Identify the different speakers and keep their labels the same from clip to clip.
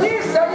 Speaker 1: Ти все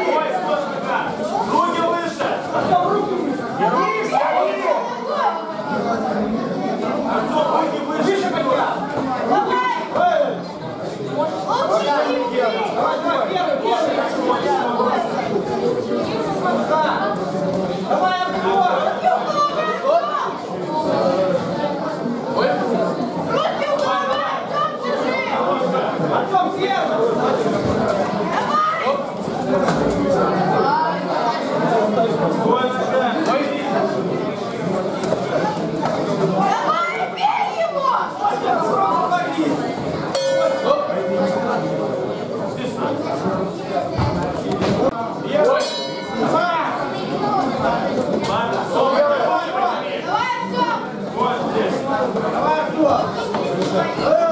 Speaker 2: Let's.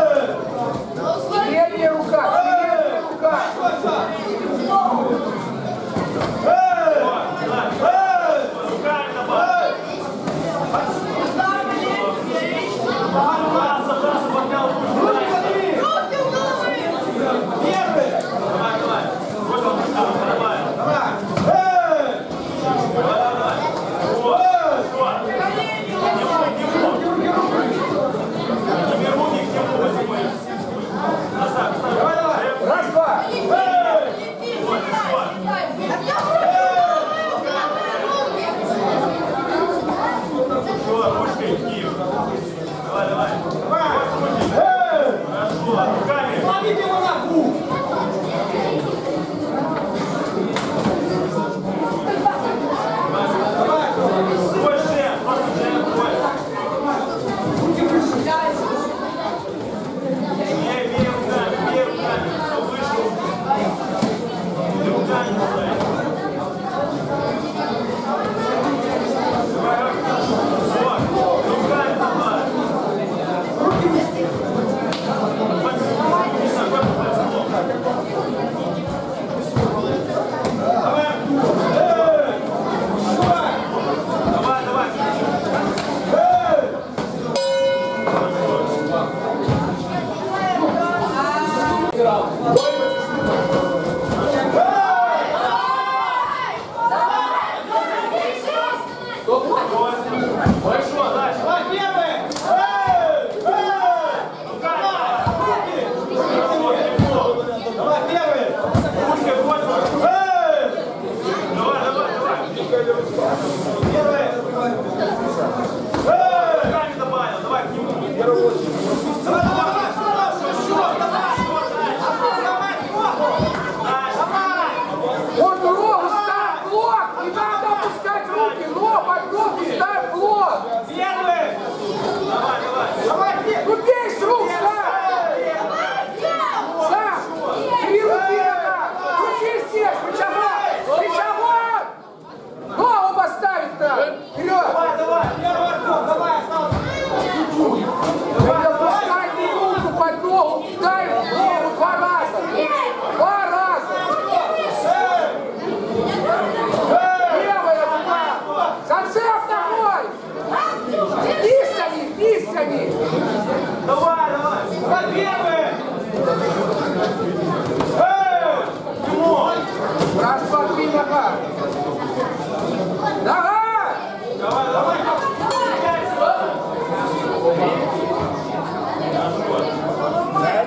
Speaker 2: What?